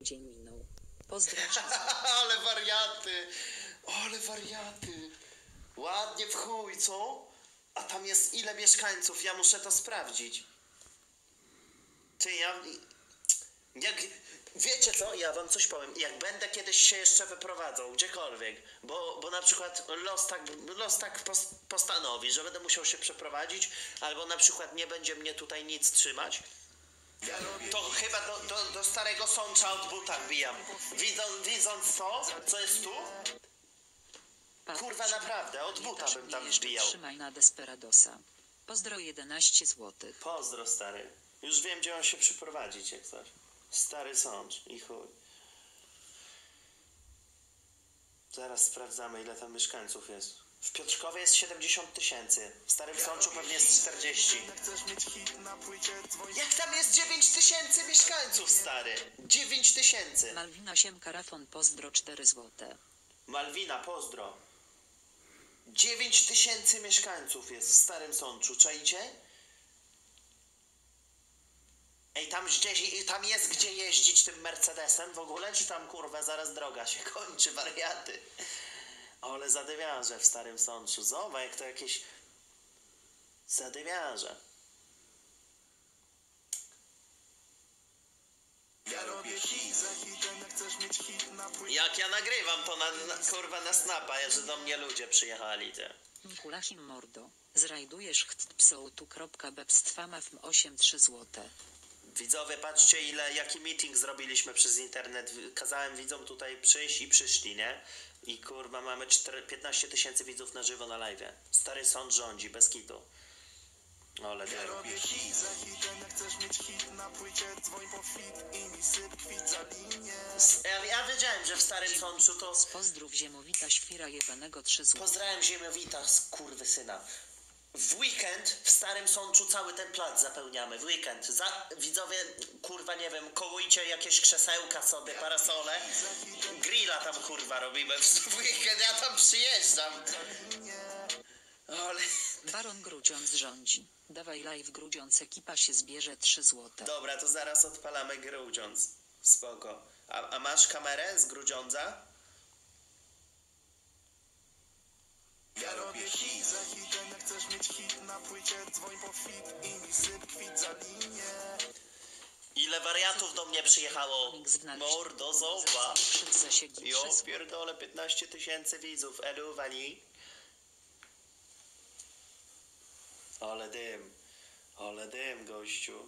Dzień minął. Pozdrawiam. Ale wariaty! Ale wariaty! Ładnie w chuj, co? A tam jest ile mieszkańców? Ja muszę to sprawdzić. Ty, ja... Jak... Wiecie co? Ja wam coś powiem. Jak będę kiedyś się jeszcze wyprowadzał, gdziekolwiek, bo, bo na przykład los tak, los tak pos, postanowi, że będę musiał się przeprowadzić, albo na przykład nie będzie mnie tutaj nic trzymać, to chyba do, do, do starego sącza od buta wbijam. Widząc, widząc to, co jest tu, Kurwa, naprawdę, od buta bym tam wbijał. Trzymaj na Desperadosa. Pozdro 11 złotych. Pozdro, stary. Już wiem, gdzie mam się przyprowadzić, jak coś. Stary sącz i chuj. Zaraz sprawdzamy, ile tam mieszkańców jest. W Piotrkowie jest 70 tysięcy. W Starym Sączu pewnie jest 40. Jak tam jest 9 tysięcy mieszkańców, stary? 9 tysięcy. Malwina Siemka Rafon pozdro 4 złote. Malwina, pozdro. 9 tysięcy mieszkańców jest w Starym Sączu, czajcie? Ej, tam, gdzieś, tam jest gdzie jeździć tym Mercedesem w ogóle, czy tam kurwa zaraz droga się kończy, wariaty? Ale zadywiarze w Starym Sączu, zobacz jak to jakieś zadywiarze. Jak ja nagrywam to na, na kurwa na snapa, że do mnie ludzie przyjechali, te. Mikulachim mordo. Zrajdujesz chtpsoutu.bebstwama w 8,3 złote. Widzowie, patrzcie ile, jaki meeting zrobiliśmy przez internet. Kazałem widzom tutaj przyjść i przyszli, nie? I kurwa mamy 4, 15 tysięcy widzów na żywo na live. Stary sąd rządzi, bez kitu. Ole, ja robię ja, ja wiedziałem, że w Starym Sączu to... Z pozdrów ziemowita świra jebanego 3 złote. Pozdrawiam ziemiowita z kurwy syna. W weekend w Starym Sączu cały ten plac zapełniamy. W weekend. Za, widzowie, kurwa, nie wiem, kołujcie jakieś krzesełka sobie, parasole. Grilla tam, kurwa, robimy w weekend. Ja tam przyjeżdżam. Ale... Baron Grudziądz rządzi. Dawaj live Grudziądz ekipa się zbierze 3 złote. Dobra, to zaraz odpalamy Grudziądz. Spoko. A, a masz kamerę z Grudziądza? Ja robię hit płycie, dzwoń po fit i mi syp kwit za linię. Ile wariatów do mnie przyjechało? Mordo, zasięgi Jo, 3 złote. pierdolę, 15 tysięcy widzów. Elu, wali. Ale dym. Ale dym, gościu.